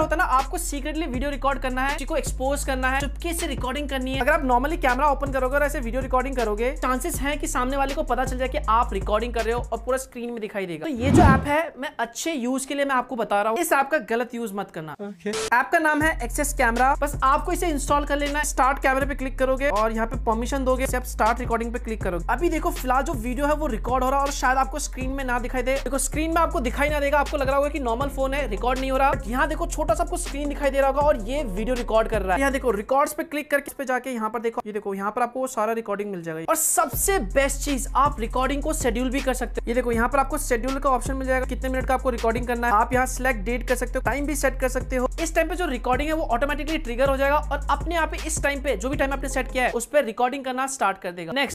बार होता है ना आपको सीक्रेटली वीडियो रिकॉर्ड करना है को एक्सपोज करना है चुपके से रिकॉर्डिंग करनी है। अगर आप नॉर्मली कैमरा ओपन करोगे और ऐसे वीडियो रिकॉर्डिंग करोगे चांसेस है कि सामने वाले को पता चल जाए कि आप रिकॉर्डिंग कर रहे हो और पूरा स्क्रीन में दिखाई देगा। तो ये जो ऐप है मैं अच्छे यूज़ के लिए मैं आपको बता रहा हूँ। इस ऐप का गलत यूज़ मत करना। ऐप का नाम है एक्सेस कैमरा बस आपको इसे इंस्टॉल कर लेना है। स्टार्ट कैमरे पे क्लिक करोगे और यहाँ पे परमिशन दोगे। आप स्टार्ट रिकॉर्डिंग पे क्लिक करोगे। अभी देखो फ़िलहाल जो वीडियो है वो रिकॉर्ड हो रहा है और शायद आपको स्क्रीन में ना दिखाई दे। देखो स्क्रीन में आपको दिखाई ना देगा। आपको लग रहा होगा कि नॉर्मल फ़ोन है रिकॉर्ड नहीं हो रहा। यहाँ देखो छोटा सा आपको स्क्रीन दिखाई दे रहा होगा और ये वीडियो रिकॉर्ड कर रहा है। यहाँ देखो रिकॉर्ड्स पे क्लिक करके इस पे जाके यहाँ पर देखो, ये देखो, यहाँ पर आपको सारा रिकॉर्डिंग मिल जाएगा। और सबसे बेस्ट चीज़, आप रिकॉर्डिंग को शेड्यूल भी कर सकते हो। ये देखो, यहाँ पर आपको शेड्यूल का ऑप्शन मिल जाएगा, कितने मिनट का आपको रिकॉर्डिंग करना है। आप यहाँ सिलेक्ट डेट कर सकते हो टाइम भी सेट कर सकते हो। इस टाइम पे जो रिकॉर्डिंग है, वो ऑटोमेटिकली ट्रिगर हो जाएगा और अपने आप इस टाइम पे जो भी टाइम आपने सेट किया है, उस पर रिकॉर्डिंग करना स्टार्ट कर देगा। नेक्स्ट